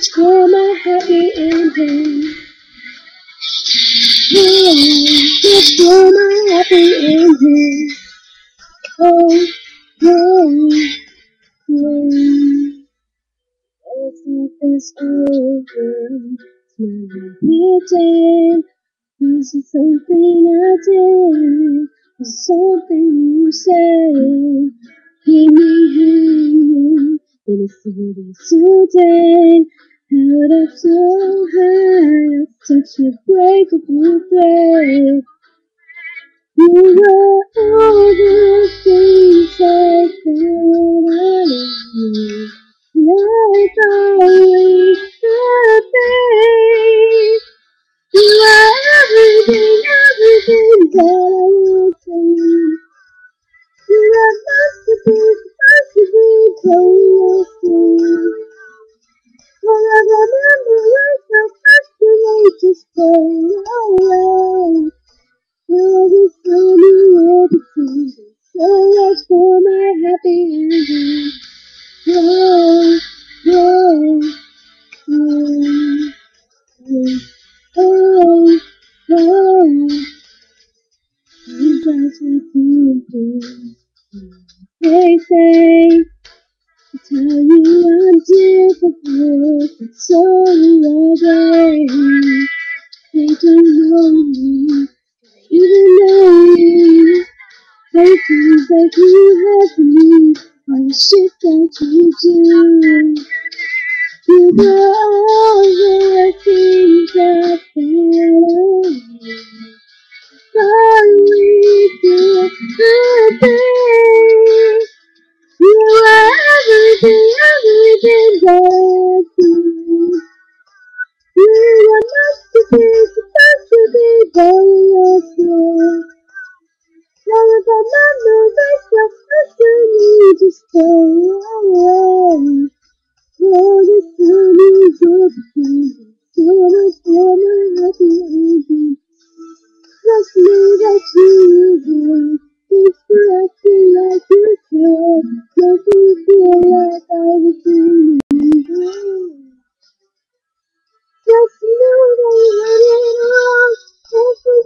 much for my happy ending. Oh, much for my happy ending. Oh, oh, oh. As if it's over, it's never a day. This is something I did, it's something you say. Keep me hanging in a city today. Held up so high, such a breakable thread. You were Forever memories of passionate just go away. All this funny opportunity, so much for my happy ending. Whoa, whoa, whoa, whoa, whoa. You guys are. They say, tell you I'm but so are they. Don't know me, even know you. They think that you have me, all the shit that you do. You were all the things that follow me. Sorry to the You are everything, everything that masterpiece, supposed to be glorious. All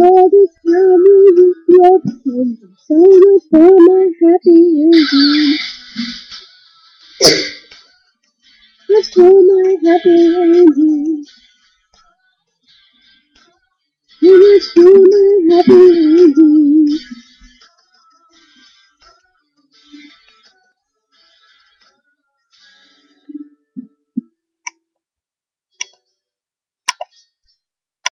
All this time we were pretending, so much for my happy ending. Much for my happy ending. So much for my happy ending.